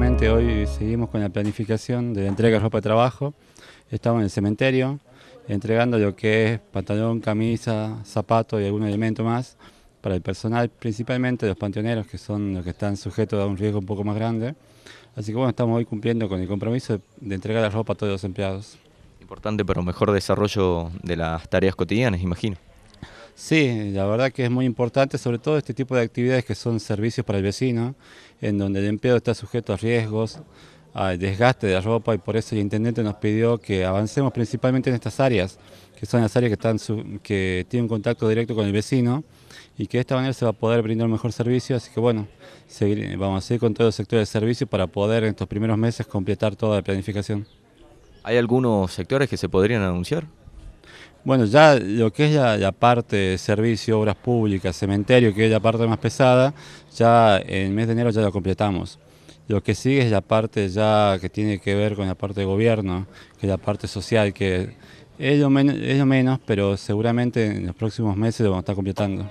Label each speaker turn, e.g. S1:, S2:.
S1: hoy seguimos con la planificación de la entrega de ropa de trabajo. Estamos en el cementerio entregando lo que es pantalón, camisa, zapato y algún elemento más para el personal, principalmente los panteoneros, que son los que están sujetos a un riesgo un poco más grande. Así que bueno, estamos hoy cumpliendo con el compromiso de entregar la ropa a todos los empleados.
S2: Importante para un mejor desarrollo de las tareas cotidianas, imagino.
S1: Sí, la verdad que es muy importante, sobre todo este tipo de actividades que son servicios para el vecino, en donde el empleo está sujeto a riesgos, al desgaste de la ropa y por eso el intendente nos pidió que avancemos principalmente en estas áreas, que son las áreas que, están que tienen contacto directo con el vecino y que de esta manera se va a poder brindar un mejor servicio, así que bueno, vamos a seguir con todo el sector de servicio para poder en estos primeros meses completar toda la planificación.
S2: ¿Hay algunos sectores que se podrían anunciar?
S1: Bueno, ya lo que es la, parte de servicio, obras públicas, cementerio, que es la parte más pesada, ya en el mes de enero ya lo completamos. Lo que sigue es la parte ya que tiene que ver con la parte de gobierno, que es la parte social, que es lo, menos, pero seguramente en los próximos meses lo vamos a estar completando.